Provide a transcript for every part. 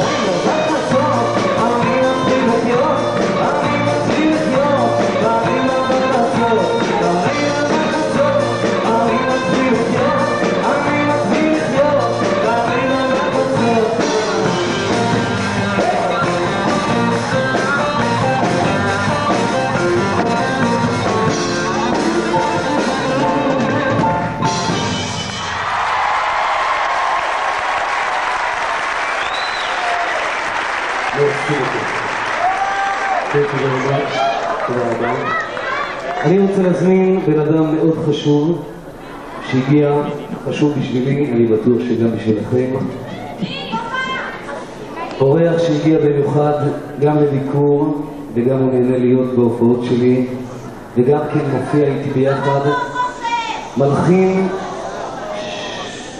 와. אני רוצה להזמין בן אדם מאוד חשוב שהגיע, חשוב בשבילי, אני בטוח שגם בשבילכם. אורח שהגיע במיוחד גם לביקור וגם הוא נהנה להיות בהופעות שלי וגם כן מופיע איתי ביחד. מלחין,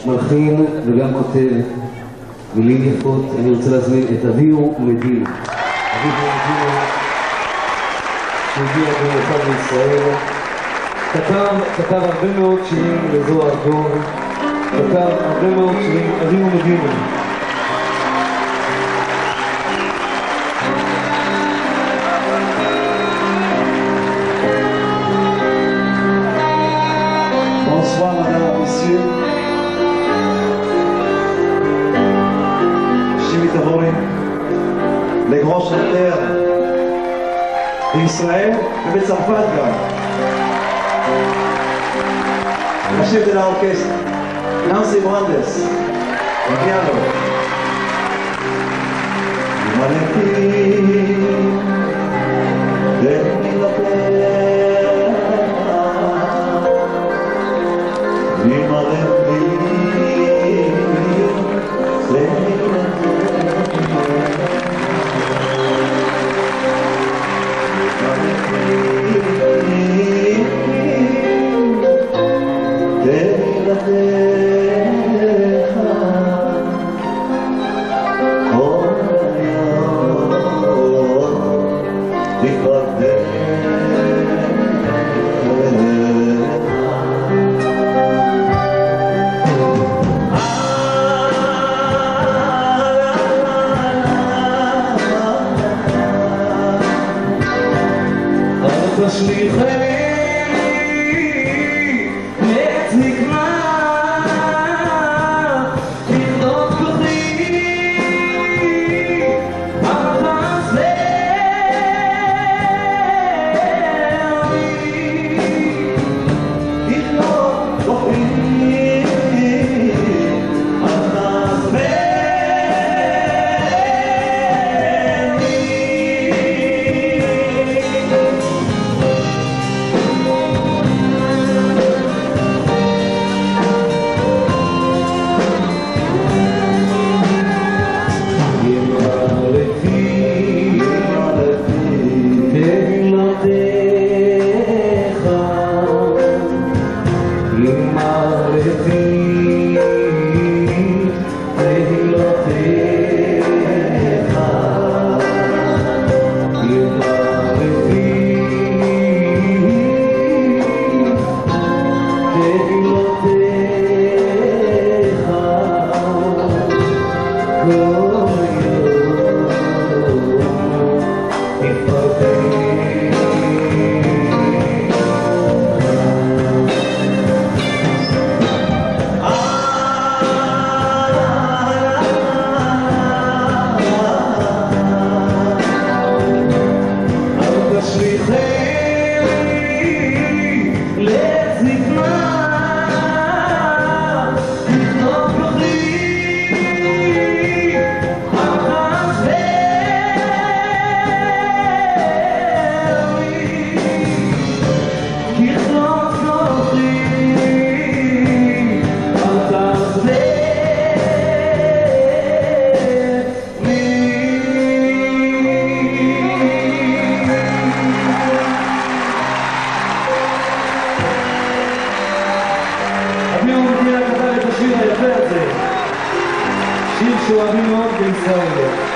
מלחין וגם כותב מילים יפות. אני רוצה להזמין את אביהו מדין. אביהו מדין שהגיע במיוחד לישראל. כתב, כתב הרבה מאוד שירים לזוהר דור, כתב הרבה מאוד שירים, אביהו מדינה. les grands chanteurs d'Israël, le Betsafat, la chef de l'orchestre, Nancy Brandes, le piano, Christmas, we Yes, we play. Joanino Gonçalves.